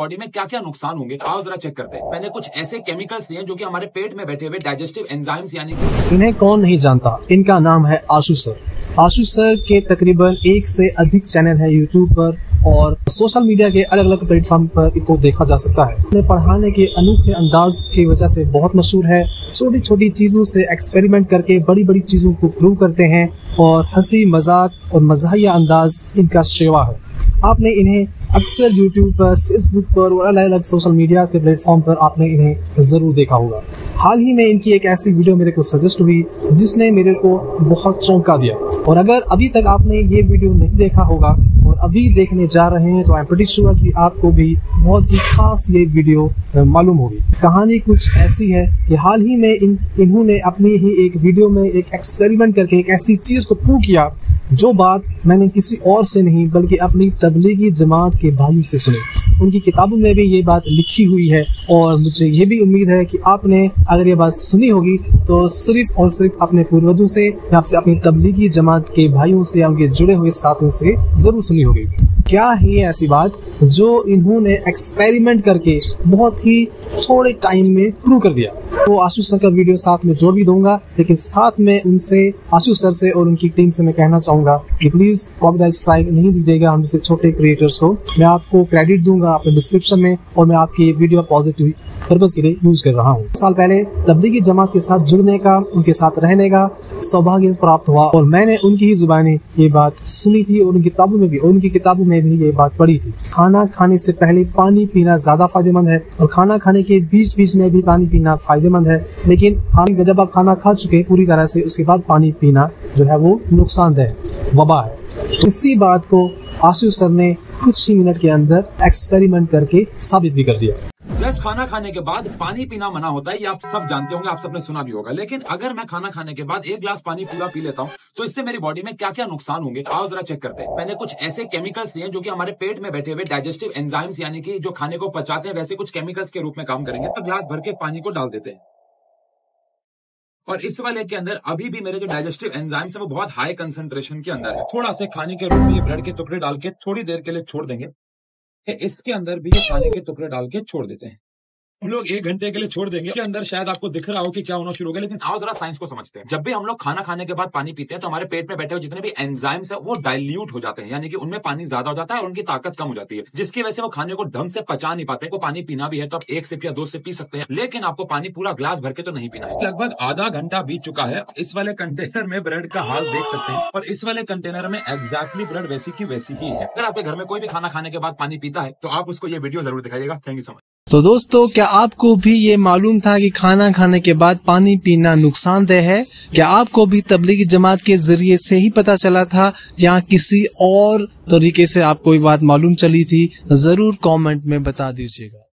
Body में क्या क्या नुकसान होंगे? आओ जरा चेक करते हैं। मैंने कुछ ऐसे केमिकल्स लिए जो कि हमारे पेट में बैठे हुए डाइजेस्टिव एंजाइम्स यानी इन्हें कौन नहीं जानता? इनका नाम है आशु सर। आशु सर के तकरीबन एक से अधिक चैनल है यूट्यूब पर और सोशल मीडिया के अलग अलग प्लेटफॉर्म पर इनको देखा जा सकता है। उन्हें पढ़ाने के अनोखे अंदाज की वजह से बहुत मशहूर है। छोटी छोटी चीज़ों से एक्सपेरिमेंट करके बड़ी बड़ी चीज़ों को प्रूव करते हैं और हँसी मज़ाक और मजाहिया अंदाज इनका सेवा है। आपने इन्हें अक्सर यूट्यूब पर फेसबुक पर और अलग अलग सोशल मीडिया के प्लेटफॉर्म पर आपने इन्हें ज़रूर देखा होगा। हाल ही में इनकी एक ऐसी वीडियो मेरे को सजेस्ट हुई, जिसने मेरे को बहुत चौंका दिया। और अगर अभी तक आपने ये वीडियो नहीं देखा होगा और अभी देखने जा रहे हैं तो आई एम प्रटी श्योर कि आपको भी बहुत ही खास ये वीडियो मालूम होगी। कहानी कुछ ऐसी है कि हाल ही में इन, इन्होंने अपनी ही एक वीडियो में एक एक्सपेरिमेंट करके एक ऐसी चीज़ को प्रूव किया, जो बात मैंने किसी और से नहीं, बल्कि अपनी तबलीगी जमात के भाइयों से सुनी। उनकी किताबों में भी ये बात लिखी हुई है और मुझे ये भी उम्मीद है कि आपने अगर ये बात सुनी होगी तो सिर्फ़ और सिर्फ़ अपने पूर्वजों से या फिर अपनी तबलीगी जमात के भाइयों से या उनके जुड़े हुए साथियों से ज़रूर सुनी होगी। क्या है ऐसी बात जो इन्होंने एक्सपेरिमेंट करके बहुत ही थोड़े टाइम में प्रूव कर दिया? तो आशु सर का वीडियो साथ में जोड़ भी दूँगा, लेकिन साथ में उनसे, आशु सर से और उनकी टीम से मैं कहना चाहूँगा कि प्लीज़ कॉपीराइट स्ट्राइक नहीं दीजिएगा हम जैसे छोटे क्रिएटर्स को। मैं आपको क्रेडिट दूँगा अपने डिस्क्रिप्शन में और मैं आपकी वीडियो पॉजिटिव पर्पज के लिए यूज़ कर रहा हूँ। साल पहले तबलीगी जमात के साथ जुड़ने का, उनके साथ रहने का सौभाग्य प्राप्त हुआ और मैंने उनकी ही जुबानी ये बात सुनी थी और उनकी किताबों में भी उनकी किताबों में भी ये बात पढ़ी थी। खाना खाने से पहले पानी पीना ज़्यादा फ़ायदेमंद है और खाना खाने के बीच बीच में भी पानी पीना फ़ायदेमंद है। लेकिन खाने जब आप खाना खा चुके पूरी तरह से उसके बाद पानी पीना जो है वो नुकसानदेह वबा है। इसी बात को आशीष सर ने कुछ ही मिनट के अंदर एक्सपेरिमेंट करके साबित भी कर दिया। जस्ट खाना खाने के बाद पानी पीना मना होता है, ये आप सब जानते होंगे, आप सबने सुना भी होगा। लेकिन अगर मैं खाना खाने के बाद एक ग्लास पानी पूरा पी लेता हूँ तो इससे मेरी बॉडी में क्या क्या नुकसान होंगे? आओ जरा चेक करते हैं। मैंने कुछ ऐसे केमिकल्स लिए जो कि हमारे पेट में बैठे हुए डाइजेस्टिव एंजाइम्स यानी कि जो खाने को पचाते हैं, वैसे कुछ केमिकल्स के रूप में काम करेंगे। तो ग्लास भर के पानी को डाल देते हैं। और इस वाले के अंदर अभी भी मेरे जो डाइजेस्टिव एंजाइम्स है, वो बहुत हाई कंसेंट्रेशन के अंदर है। थोड़ा से खाने के रूप में ब्रेड के टुकड़े डाल के थोड़ी देर के लिए छोड़ देंगे। इसके अंदर भी ये खाने के टुकड़े डाल के छोड़ देते हैं। हम लोग एक घंटे के लिए छोड़ देंगे। के अंदर शायद आपको दिख रहा हो कि क्या होना शुरू हो गया लेकिन आओ जरा साइंस को समझते हैं। जब भी हम लोग खाना खाने के बाद पानी पीते हैं तो हमारे पेट में बैठे हुए जितने भी एंजाइम्स है वो डाइल्यूट हो जाते हैं। यानी कि उनमें पानी ज़्यादा हो जाता है और उनकी ताकत कम हो जाती है। जिसकी वजह से वो खाने को ढंग से पचा नहीं पाते। को पानी पीना भी है तो आप एक सिप या दो सिप पी सकते हैं। लेकिन आपको पानी पूरा ग्लास भर के तो नहीं पीना है। लगभग आधा घंटा बीत चुका है। इस वाले कंटेनर में ब्रेड का हाल देख सकते हैं। और इस वाले कंटेनर में एग्जैक्टली ब्रेड वैसी की वैसी ही है। अगर आपके घर में कोई भी खाना खाने के बाद पानी पीता है तो आप उसको ये वीडियो ज़रूर दिखाइएगा। थैंक यू सो मच तो दोस्तों, क्या आपको भी ये मालूम था कि खाना खाने के बाद पानी पीना नुकसानदेह है? क्या आपको भी तबलीगी जमात के ज़रिए से ही पता चला था या किसी और तरीके से आपको ये बात मालूम चली थी? ज़रूर कमेंट में बता दीजिएगा।